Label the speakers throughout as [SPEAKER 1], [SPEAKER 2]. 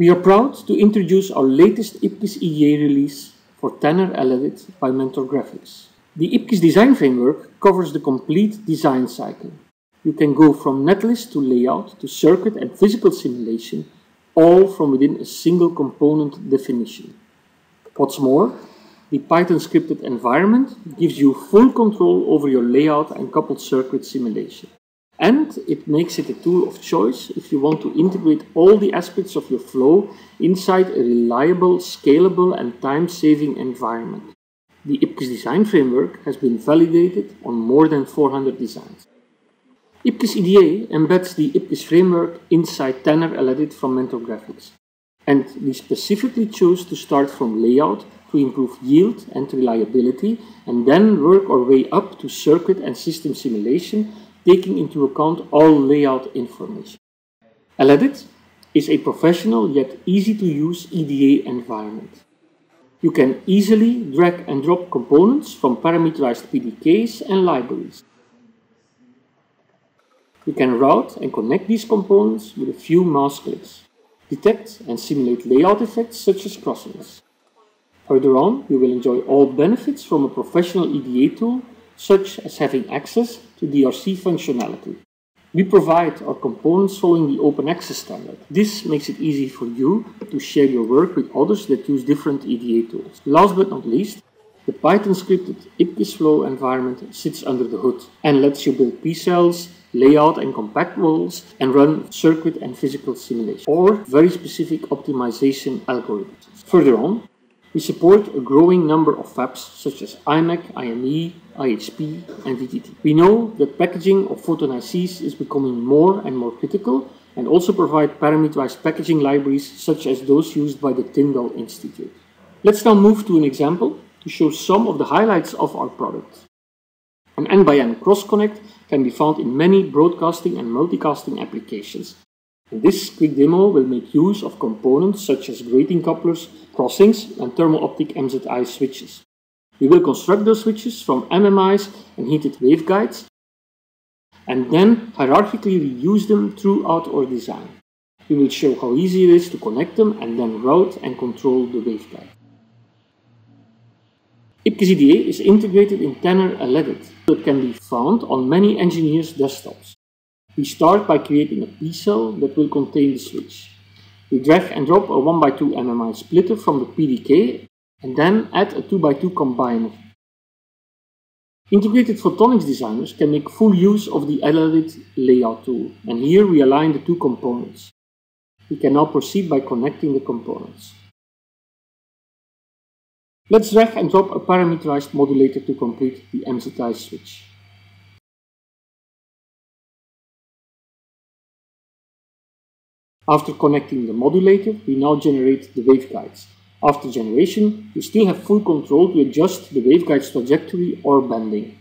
[SPEAKER 1] We are proud to introduce our latest IPKISS EDA release for Tanner L-Edit by Mentor Graphics. The IPKISS design framework covers the complete design cycle. You can go from netlist to layout to circuit and physical simulation, all from within a single component definition. What's more, the Python scripted environment gives you full control over your layout and coupled circuit simulation. And it makes it a tool of choice if you want to integrate all the aspects of your flow inside a reliable, scalable, and time-saving environment. The IPKISS design framework has been validated on more than 400 designs. IPKISS EDA embeds the IPKISS framework inside Tanner L-Edit from Mentor Graphics. And we specifically chose to start from layout to improve yield and reliability and then work our way up to circuit and system simulation taking into account all layout information. L-Edit is a professional yet easy to use EDA environment. You can easily drag and drop components from parameterized PDKs and libraries. You can route and connect these components with a few mouse clicks, detect and simulate layout effects such as crossings. Further on, you will enjoy all benefits from a professional EDA tool such as having access to DRC functionality. We provide our components following the open access standard. This makes it easy for you to share your work with others that use different EDA tools. Last but not least, the Python scripted IPKISS flow environment sits under the hood and lets you build P-cells, layout and compact walls, and run circuit and physical simulation, or very specific optimization algorithms. Further on, we support a growing number of fabs such as imec, IME, IHP, and VTT. We know that packaging of photon ICs is becoming more and more critical and also provide parameterized packaging libraries such as those used by the Tyndall Institute. Let's now move to an example to show some of the highlights of our product. An N-by-N cross-connect can be found in many broadcasting and multicasting applications this quick demo will make use of components such as grating couplers, crossings, and thermal optic MZI switches. We will construct those switches from MMIs and heated waveguides, and then hierarchically reuse them throughout our design. We will show how easy it is to connect them and then route and control the waveguide. IPKISS EDA is integrated in Tanner L-Edit, so it can be found on many engineers' desktops. We start by creating a P-cell that will contain the switch. We drag and drop a 1x2 MMI splitter from the PDK and then add a 2x2 combiner. Integrated photonics designers can make full use of the L-Edit layout tool and here we align the two components. We can now proceed by connecting the components. Let's drag and drop a parameterized modulator to complete the MZI switch. After connecting the modulator, we now generate the waveguides. After generation, you still have full control to adjust the waveguide's trajectory or bending.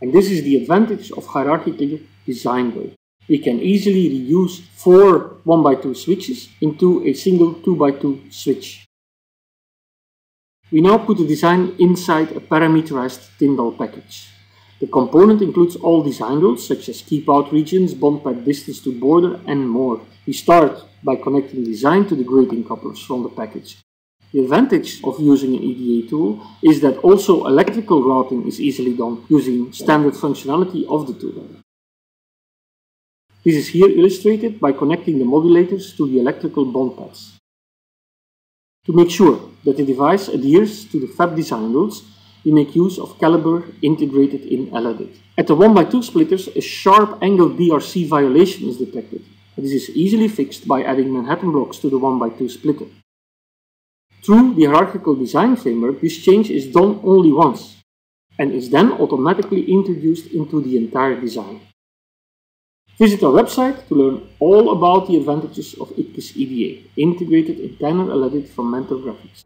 [SPEAKER 1] And this is the advantage of hierarchical design way. We can easily reuse four 1x2 switches into a single 2x2 switch. We now put the design inside a parameterized Tyndall package. The component includes all design rules such as keep out regions, bond pad distance to border and more. We start by connecting design to the grating couplers from the package. The advantage of using an EDA tool is that also electrical routing is easily done using standard functionality of the tool. This is here illustrated by connecting the modulators to the electrical bond pads. To make sure that the device adheres to the fab design rules, we make use of Calibre integrated in L-Edit. At the 1x2 splitters, a sharp angle DRC violation is detected. This is easily fixed by adding Manhattan blocks to the 1x2 splitter. Through the hierarchical design framework, this change is done only once and is then automatically introduced into the entire design. Visit our website to learn all about the advantages of IPKISS EDA, integrated in Tanner L-Edit from Mentor Graphics.